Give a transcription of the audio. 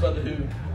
By The Who.